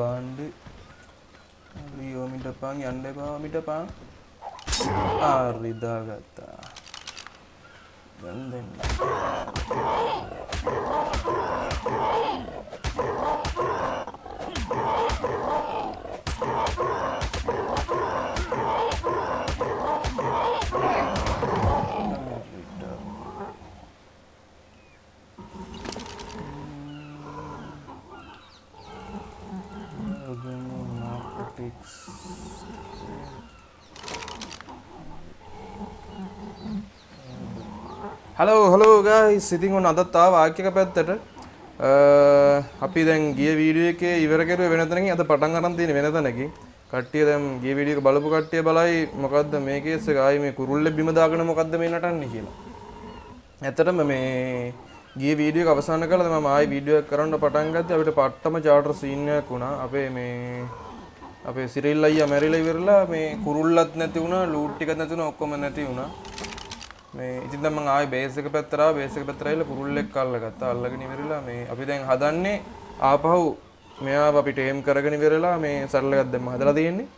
බාන්්ඩ ලියෝ මිටපන් යන්න එපා මිටපන්. ආරිදා ගත්තා දැන් දෙන්න. narcotics හලෝ හලෝ ගයිස් ඉතින් ඔන්න අදත් ආව ආර්කික පැත්තට අ, අපි දැන් ගිය වීඩියෝ එකේ ඉවර කරුවේ වෙන තැනකින් අද පටන් අරන් තියෙන වෙන තැනකින් කට්ටිය දැන් ගිය වීඩියෝ එක බලපු කට්ටිය බලයි මොකද්ද මේ කේස් එක ආයේ මේ කුරුල්ලේ බිම දාගෙන මොකද්ද මේ නටන්නේ කියලා. ඇත්තටම මේ ගිය වීඩියෝ එක අවසන් කළා මම ආයේ වීඩියෝ එක කරන්න පටන් ගත්තේ අපිට පට්ටම චාටර් සීන් එකක් වුණා. අපේ මේ අපේ සිරිල් අයියා මැරිලා ඉවරලා මේ කුරුල්ලත් නැති වුණා, ලූට් ටිකත් නැති වුණා, ඔක්කොම නැති වුණා. මේ ඉතින් දැන් මම ආයේ බේස් එක පැත්තට ආවා. බේස් එක පැත්තට ඇවිල්ලා කුරුල්ලෙක් අල්ලගත්තා අල්ලගෙන ඉවරලා මේ අපි දැන් හදන්නේ ආපහු මෙයාව අපි ටේම් කරගෙන ඉවරලා මේ සරල එකක් දැම්ම හදලා තියෙන්නේ.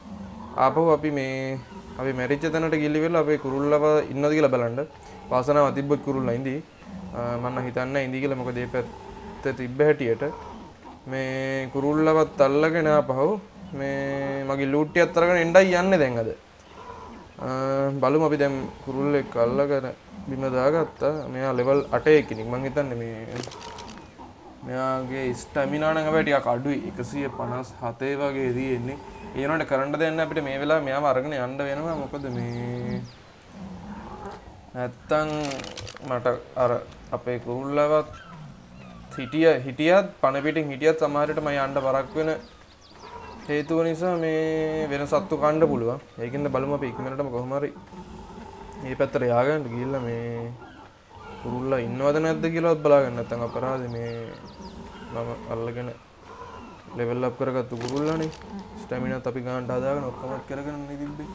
ආපහු අපි මේ අපි මැරිච්ච තැනට ගිහිල්ලා ඉවරලා අපේ කුරුල්ලව ඉන්නවද කියලා බලන්න. වාසනාව තිබ්බොත් කුරුල්ලා ඉඳී. මම හිතන්නේ ඉඳී කියලා මොකද මේ පැත්තේ තිබ්බ හැටියට. මේ කුරුල්ලවත් අල්ලගෙන ආපහු මේ මගේ ලූට්ටියත් අරගෙන එන්නයි යන්නේ දැන් අද. අ, බලමු අපි දැන් කුරුල්ලෙක් අල්ලගෙන බිම දාගත්තා. මෙයා ලෙවල් 8 කෙනෙක් මං හිතන්නේ මේ මෙයාගේ ස්ටැමිනා නම් හැබැයි ටිකක් අඩුයි. 157 වගේ තියෙන්නේ. ඒ වුණාට කරන්න දෙන්න අපිට මේ වෙලාවේ මෙයාව අරගෙන යන්න වෙනවා. මොකද මේ නැත්තම් මට අර අපේ කුරුල්ලවත් හිටිය හිටියත් පණ පිටින් හිටියත් සමහර විට මම යන්න බරක් වෙන හේතුව නිසා මේ වෙන සත්තු කන්න පුළුවන්. ඒකින්ද බලමු අපි ඉක්මනටම කොහොම හරි මේ පැත්තට ය아가න්න ගිහිල්ලා මේ කුරුල්ලා ඉන්නවද නැද්ද කියලාවත් බලාගන්න. නැත්නම් අපරාධේ මේ මම අල්ලගෙන ලෙවල් අප් කරගත්තු කුරුල්ලානේ ස්ටැමිනාත් අපි ගන්නට හදාගෙන ඔක්කොමත් කරගෙන ඉතිබ්බේ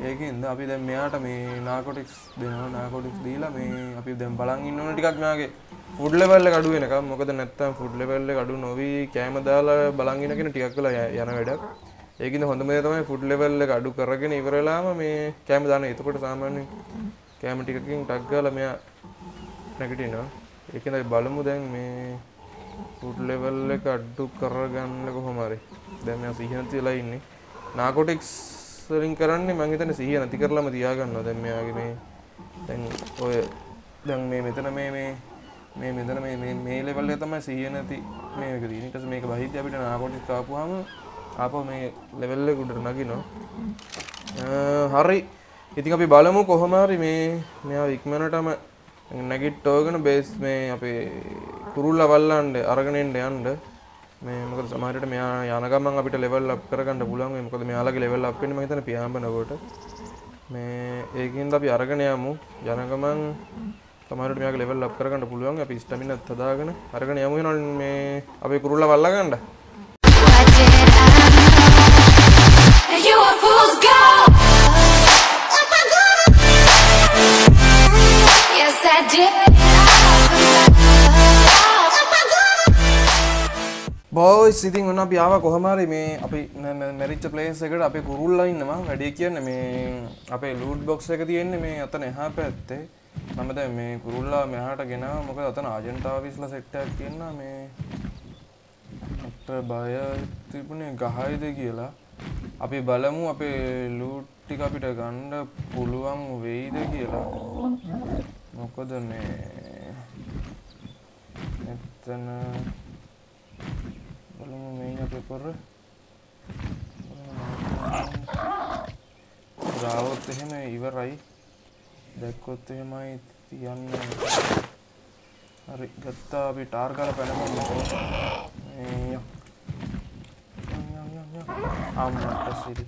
ඒකින්ද අපි දැන් මෙයාට මේ නාකොටික්ස් දෙනවා නාකොටික්ස් දීලා මේ අපි දැන් බලන් ඉන්න ඕන ටිකක් මෙයාගේ ෆුඩ් ලෙවල් එක අඩු වෙනකම්. මොකද නැත්තම් ෆුඩ් ලෙවල් එක අඩු නොවි කෑම දාලා බලන් ඉන්නගෙන ටිකක් වෙලා ය- යන වැඩක්. ඒකින්ද හොඳම දේ තමයි ෆුඩ් ලෙවල් එක අඩු කරගෙන ඉවර වෙලාම මේ කෑම දාන එතකොට සාමාන්‍යයෙන් කෑම ටිකකින් ටක් ගාලා මෙයා නැගිටිනවා. ඒකින්ද අපි බලමු දැන් මේ ෆුඩ් ලෙවල් එක අඩු කරගන්න කොහොම හරි. දැන් මෙයා සිහිය නැති වෙලා ඉන්නේ. නාකොටික්ස් වලින් කරන්නේ මං හිතන්නේ සිහිය නැති කරලාම තියාගන්නවා දැන් මෙයාගේ මේ දැන් ඔය දැන් මේ මෙතන මේ මේ මේ මෙතන මේ මේ මේ ලෙවල් එක තමයි සිහිය නැති මේක තියෙන. ඊට පස්සේ මේක බහිද්දි අපිට නාකොටික්ස් කාපුවාම ආපහු මේ ලෙවල් එක උඩට නගිනවා. අ, හරි. ඉතින් අපි බලමු කොහොම හරි මේ මෙයා ඉක්මනටම නැගිට්ටෝගෙන බේස් මේ අපේ කුරුල්ල වල්ලන්න අරගෙන එන්න යන්න මේ මොකද සමහර විට මෙයා යන ගමන් අපිට ලෙවල් අප් කරගන්න පුළුවන් වෙයි. මොකද මෙයාලගේ ලෙවල් අප් වෙන්නේ මම හිතන්නේ පියාඹනකොට. මේ ඒකින්ද අපි අරගෙන යමු. යන ගමන් සමහර විට මෙයාගේ ලෙවල් අප් කරගන්න පුළුවන්. අපි ස්ටැමිනත් හදාගෙන අරගෙන යමු වෙනවා මේ අපේ කුරුල්ල වල්ලා ගන්න. What did I know? And you a fool's gold. Yes, I did. Boys ඉතින් ඔන්න අපි ආව කොහොම හරි මේ අපි මැ- මැ- මැරිච්ච ප්ලේස් එකට අපේ කුරුල්ලා ඉන්නවා. වැඩි කියන්නේ මේ අපේ ලූට් බොක්ස් එක තියෙන්නේ මේ අතන එහා පැත්තේ. මම දැන් මේ කුරුල්ලා මෙහාට ගෙනාවා. මොකද අතන ආජන්ට් ආෆිස්ලා සෙට් එකක් තියෙනවා. මේ මට බය තිබුණේ ගහයිද කියලා. අපි බලමු අපේ ලූට් ටික අපිට ගන්න පුළුවන් වෙයිද කියලා. මොකද මේ එතන බලමු මේ අපේ පොර රාවොත් එහෙම ඉවරයි දැක්කොත් එහෙමයි තියන්නේ හරි ගත්තා අපි ටාර් කරලා පැනගමු මේ යම්. යම්, යම්, යම්, යම්. අම්මට සිරි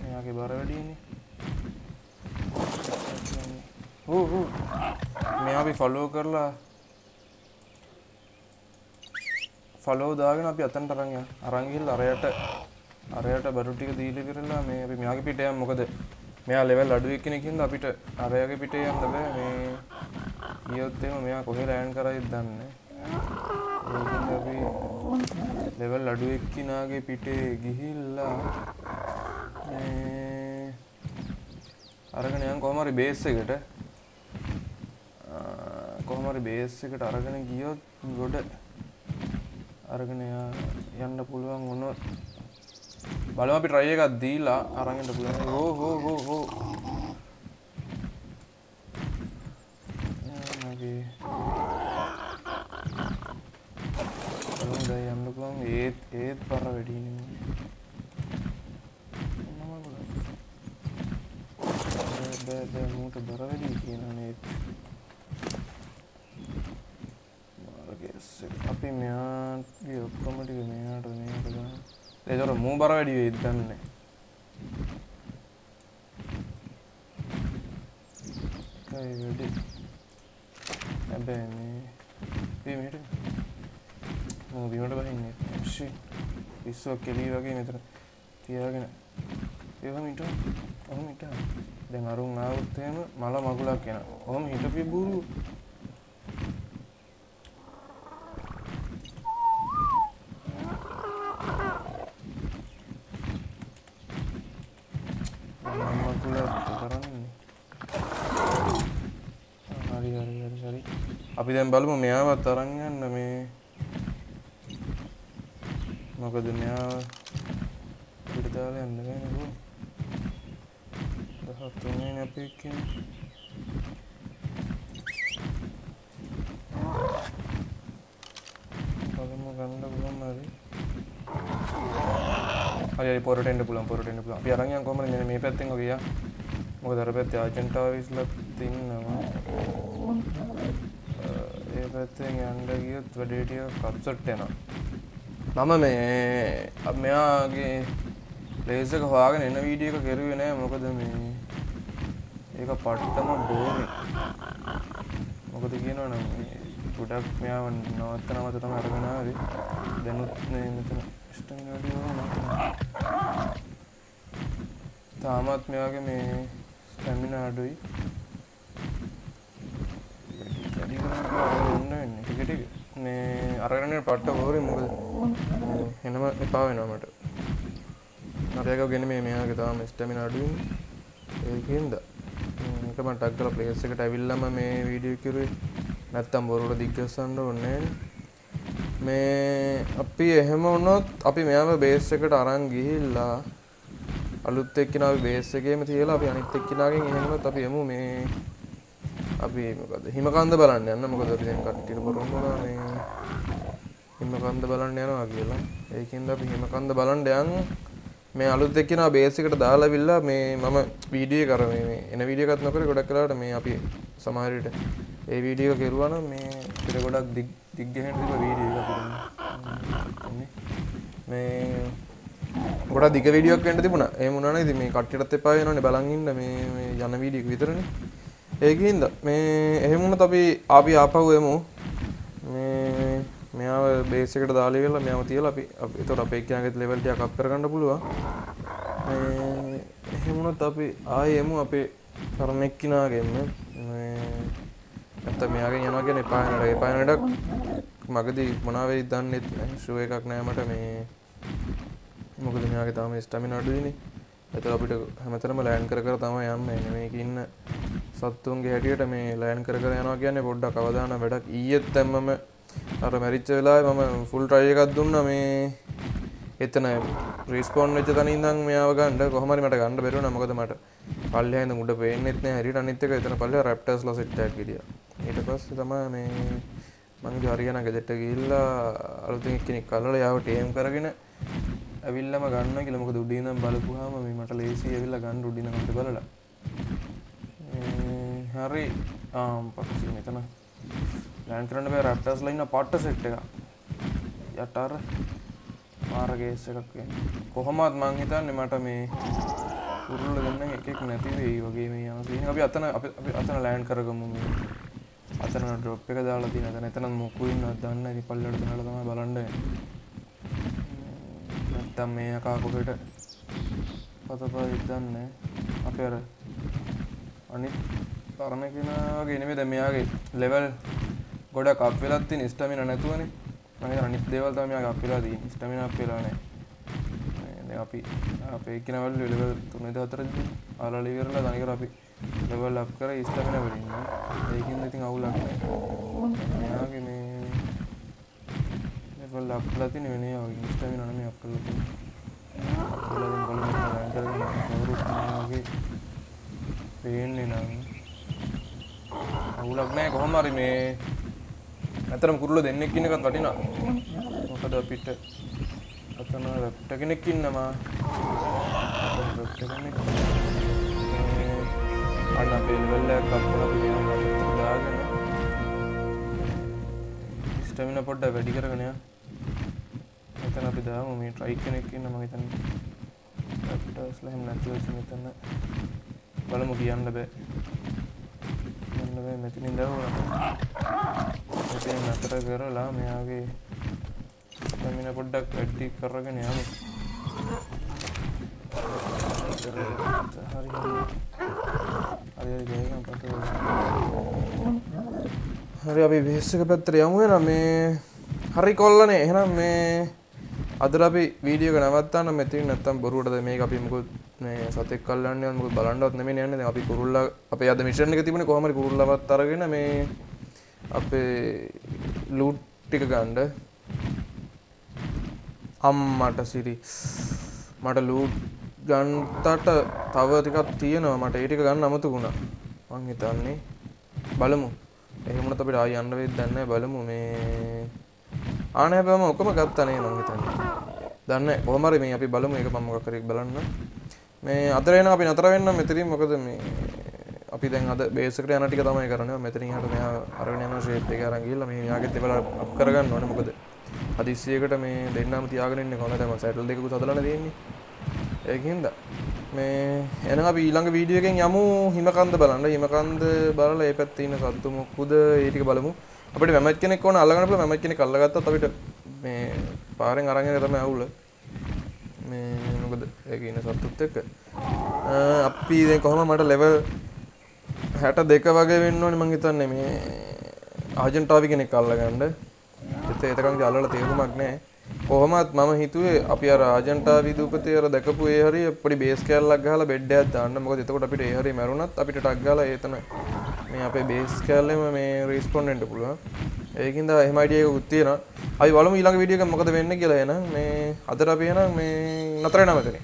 මෙයාගේ බර වැඩිනේ හෝ හෝ මෙයා අපි ෆලෝ කරලා ෆලෝ දාගෙන අපි අතන්ට අරන් යන්න. අරන් ගිහලා අරයට අරයට බඩු ටික දීලා ඉවරලා මේ අපි මෙයාගේ පිට යමු මොකද මෙයා ලෙවල් අඩු එක්කෙනෙක් හින්දා අපිට අරයාගේ පිටේ යන්න බෑ මේ ගියොත් එහෙම මෙයා කොහෙ ලෑන්ඩ් කරයිද දන්නේ නැහැ. ඒකින්ද අපි ලෙවල් අඩු එක්කිනාගේ පිටේ ගිහිල්ලා මේ අරගෙන යන් කොහමරි බේස් එකට ආ, කොහමරි බේස් එකට අරගෙන ගියොත් ගොඩ අරගෙන යා- යන්න පුළුවන් වුණොත් බලමු අපි try එකක් දීලා අරන් යන්න පුළුවන්. හෝ හෝ හෝ හෝ. යා මගේ බලමු දැන් යන්න පුළුවන්. ඒත් ඒත් බර වැඩි නේ බෑ බෑ බෑ. මූට බර වැඩි කියනනේ මාර්ගස් අපි මෙයාගේ ඔක්කොම ටික මෙයාට මෙයාට දාන්න ඒතර මූ බර වැඩි වෙයිද දන්නේ කයි වැඩි. හැබැයි මේ මේ මෙහෙට මූ බිමට බහින්නේ ෂි. පිස්සුවක් කෙලී වගේ මෙතන තියාගෙන. ඒවම හිට ඔහම හිට දැන් අරුන් ආවොත් එහෙම මල මගුලක් එන ඔහම හිටපිය බූරු මල මගුල කරන්නේ හරි හරි හරි හරි අපි දැන් බලමු මෙයාවත් අරන් යන්න මේ. මොකද මෙයා පිට දාලා යන්න බෑනේ බෝ දහත් තුනේ අපි එක්කනේ බලමු ගන්න පුළුවන් හරි. හරි හරි පොරට එන්න පුළුවන් පොරට එන්න පුළුවන්. අපි අරන් යන් කොහමද? මෙන්න මේ පැත්තෙන් ඔය ගියා. මොකද අර පැත්තේ ආජන්ටාවිස්ලා තින්නවා. ඒ පැත්තෙන් යන්න ගියොත් වැඩේ ටික කප්සට් එනවා. මම මේ අ- මෙයාගේ ප්ලේස් එක හොයාගෙන එන වීඩියෝ එක කෙරුවේ නෑ. මොකද මේ ඒක පට්ටම බෝරි මොකද කියනවනම් මේ ගොඩක් මෙයාව නවත්ත නවත තමයි අරගෙන ආවේ. දැනුත් මේ මෙතන. ස්ටමිනා වුණා තාමත් මෙයාගේ මේ ස්ටැමිනා අඩුයි. වැඩි කරන්න ඔන්න වෙන්නේ ටික ටික මේ අරගෙන යන පට්ට බෝරි මොකද එනම එපා වෙනවා මට අපයක ගෙන මේ මෙයාගේ තාම ස්ටැමිනා අඩුයි ඒකින්ද ඒක මම ටග් කරලා ප්ලේස් එකට ඇවිල්ලාම මේ වීඩියෝ කිරුවේ නැත්තම් බොරුවට දිග්ගස්සන්න ඕනේ නෑනේ. මේ අපි එහෙම වුණොත් අපි මෙයාව බේස් එකට අරන් ගිහිල්ලා අලුත් එක්කිනා අපි බේස් එකේම තියලා අපි අනිත් එක්කිනාගෙන් එහෙම වුණොත් අපි එමු මේ අපි මොකද? හිමකන්ද බලන්න යන්න. මොකද අපි දැන් කට්ටියට බොරුම් වුණා මේ? හිමකන්ද බලන්න යනවා කියලා. ඒකින්ද අපි හිමකන්ද බලන්න යන්. මේ අලුත් එක්කිනා බේස් එකට දාලා විල්ලා මේ මම වීඩියෝ කර මේ එන වීඩියෝ එකක් නොකර ගොඩක් වෙලාවට මේ අපි සමහර විට ඒ වීඩියෝ එක කෙරුවා නම් මේ පිට ගොඩක් දිග් දිග්ගහෙන් තිබ්බ වීඩියෝ එකක් අපිට මේ ගොඩක් දිග වීඩියෝ එකක් වෙන්න තිබුණා. එහෙම වුණා නේද? මේ කට්ටියටත් එපා වෙනවනේ. බලන් ඉන්න මේ මේ යන වීඩියෝ එක විතරනේ. ඒකින්ද? මේ එහෙම වුණත් අපි අපි ආපහු එමු. මේ මෙයාව බේස් එකට දාලා ඉවරලා මෙයාව තියලා අපි අපි එතකොට අපේ එක්කෙනාගේ ලෙවල් ටිකක් අප් කරගන්න පුළුවන්. මේ එහෙම වුණත් අපි ආයේ එමු අපේ කරන එක්කිනාගෙම. මේ නැත්නම් මෙයාගෙන් යනවා කියන්නේ එපා වෙනට එපා වෙනට මගදී මොනවා වෙයිද දන්නෙත් නැහැ ෂෝ එකක් නැහැ මට. මේ මොකද මෙයාගේ තාම ස්ටැමිනා අඩුයිනේ. ඒතර අපිට හැමතැනම ලෑන්ඩ් කර කර තමයි යන්න. එන්නේ මේක ඉන්න සත්තුන්ගේ හැටියට මේ ලෑන්ඩ් කර කර යනවා කියන්නේ පොඩ්ඩක් අවදාන වැඩක්. ඊයේත් දැම්මම අර මැරිච්ච වෙලාවේ මම ෆුල් ට්‍රයි එකක් දුන්නා. මේ එතන රිස්පොන්ඩ් වෙච්ච තැන ඉඳන් මෙයාව ගන්න. කොහොම හරි මට ගන්න බැරි වුණා. මොකද මට පල්ලෙහා ඉඳන් උඩ පේන්නෙත් නෑ හරියට. අනිත් එක එතන පල්ලෙහා රැප්ටර්ස්ලා සෙට් එකක් ගියා ඊට පස්සේ තමයි මේ මං ඉතින් හරියන ගෙදරට ගිහිල්ලා අලුතින් එක්කෙනෙක් අල්ලලා යාව ටේම් කරගෙන ඇවිල්ලාම ගන්න කියලා. මොකද උඩින් ඉඳන් බලපුවාම මේ මට ලේසි ඇවිල්ලා ගන්න උඩින් ඉඳන් බලලා. මේ හරි. ආ පස්සේ මෙතන. ලෑන්ඩ් කරන්න බෑ රැප්ටර්ස්ලා ඉන්න පට්ට සෙට් එක යට අර මාර කේස් එකක් වෙන්නේ කොහොමත් මං හිතන්නේ මට මේ උරුල්ල දෙන්න එකෙක් නැති වෙයි වගේ මේ යන සීන් අපි අතන අපි අපි අතන ලෑන්ඩ් කරගමු මේ. අතන ඩ්‍රොප් එක දාලා තියෙන. අතන එතන මොකු ඉන්නවද දන්නේ නැහැ. ඉතින් පල්ලෙට දාලා තමයි බලන්න. වෙන්නේ නැත්තම් මේ යකා කොහෙට පතපයිද දන්නේ අපේ අර අනිත් තරණ කෙනා වගේ නෙමෙයි දැන් මෙයාගේ ලෙවල් ගොඩක් අප් වෙලත් තියෙන ස්ටැමිනා නැතුවනේ. මගේ අනිත් දේවල් තමයි මෙයාගේ අපිලා තියෙන්නේ. ස්ටැමිනා අපිලා නැහැ. දැන් අපි අපේ කෙනවල් ලෙවල් 3 4 ආරල ඉවරලා තනිකර අපි ලෙවල් අප් කරලා ස්ටැමිනා වලින් ඒකින්ද ඉතින් අවුලක් නැහැ. මෙයාගේ මේ ලෙවල් අප් කරලා තියෙන වෙනේ වගේ. ස්ටැමිනා නෙමෙයි අප් කරලා තියෙන්නේ අපිලා දැන් බලමු රෑන්ක් කරගෙන කවුරුත් නැහැ වගේ. පේන්නේ නම්. අවුලක් නැහැ කොහොම හරි මේ. ඇතරම් කුරුල්ල දෙන්නෙක් ඉන්න එකත් වටිනවා මොකද අපිට අතන රැප්ට කෙනෙක් ඉන්නවා. අතන රැප්ට කෙනෙක්. මේ අන්න අපේ ලෙවල් එකක් අප්පලා අපි මෙයා ගත්තට දාගෙන. ස්ටැමිනා පොඩ්ඩක් වැඩි කරගෙන යන්න මෙතන අපි දාමු. මේ ට්‍රයි කෙනෙක් ඉන්න මම හිතන්නේ රැප්ටර්ස්ලා එහෙම නැතුව ඉතින් මෙතන බලමු කියන්න බෑ. කියන්න බෑ මෙතනින් දාවුවා මෙතන නතර කරලා මෙයාගේ ස්ටැමිනා පොඩ්ඩක් වැඩි කරගෙන යමු. හරි හරි. හරි හරි ගේගම් පස්සේ හරි අපි බේස් එක පැත්තට යමු එහෙනම් මේ හරි කොල්ලනේ එහෙනම් මේ අද අපි වීඩියෝ එක නවත්තන්න. මෙතනින් නැත්තම් බොරුවටද මේක අපි මොකද මේ සතෙක් කල්ලන්න යන මොකද බලන්නවත් නෙමෙයි යන්නේ. දැන් අපි කුරුල්ලා අපේ අද මිෂන් එක තිබුණේ කොහොම හරි කුරුල්ලවත් අරගෙන මේ අපේ ලූට් ටික ගන්න. අම්මට සිරි මට ලූට් ගන්තට තව ටිකක් තියෙනවා. මට ඒ ටික ගන්න අමතකුණා මං හිතන්නේ බලමු. එහෙමනත් අපිට ආය යන්න වෙයිද දන්නේ නැහැ. බලමු මේ ආනේ හැබැයි මම ඔක්කොම ගත්තා නේ මං හිතන්නේ. දන්නේ නැහැ කොහොම හරි මේ අපි බලමු. ඒක මම මොකක් හරි බලන්න. මේ අතර එන අපි නතර වෙන්න මෙතනින්. මොකද මේ අපි දැන් අද බේස් එකට යන ටික තමයි කරන්නේ. මෙතනින් එහාට මෙහා අරගෙන යන ෂේප් එක අරන් ගිහලා මේ මෙයාගෙත් ඒවල අප් කරගන්න ඕනේ. මොකද හදිස්සියකට මේ දෙන්නම තියාගෙන ඉන්නේ කොහොමද? මම සැටල් දෙකකුත් හදලානේ තියෙන්නේ. ඒකින්ද මේ එහෙනම් අපි ඊළඟ වීඩියෝ එකෙන් යමු. හිමකන්ද බලන්න. හිමකන්ද බලලා ඒ පැත්තේ ඉන්න සත්තු මොකුද ඒ ටික බලමු. අපිට මැමච් කෙනෙක් ඕන අල්ලගන්න පුළුවන්. මැමච් කෙනෙක් අල්ලගත්තත් අපිට මේ පාරෙන් අරන් යන තමයි අවුල. මේ මොකද? ඒකේ ඉන්න සත්තුත් එක්ක. අපි දැන් කොහොම මට ලෙවල් 62 වගේ වෙන්න ඕනේ මං හිතන්නේ මේ ආජන්ටාවි කෙනෙක් අල්ලගන්න. ඒත් ඒතකන් අල්ලලා තේරුමක් නැහැ. කොහොමත් මම හිතුවේ අපි අර ආජන්ටාවි දූපතේ අර දැකපු ඒ හරිය පොඩි බේස් කෑල්ලක් ගහලා බෙඩ් එකක් දාන්න. මොකද එතකොට අපිට ඒ හරිය මැරුණත් අපිට ටක් ගාලා ඒතන මේ අපේ බේස් කෑල්ලෙම මේ රිස්පොන්ඩ් වෙන්න පුළුවන්. ඒකින්ද එහෙම අයිඩියා එකකුත් තියෙනවා. අපි බලමු ඊළඟ වීඩියෝ එක මොකද වෙන්නේ කියලා එහෙනම් මේ අදට අපි එහෙනම් මේ නතර වෙනවා මෙතනින්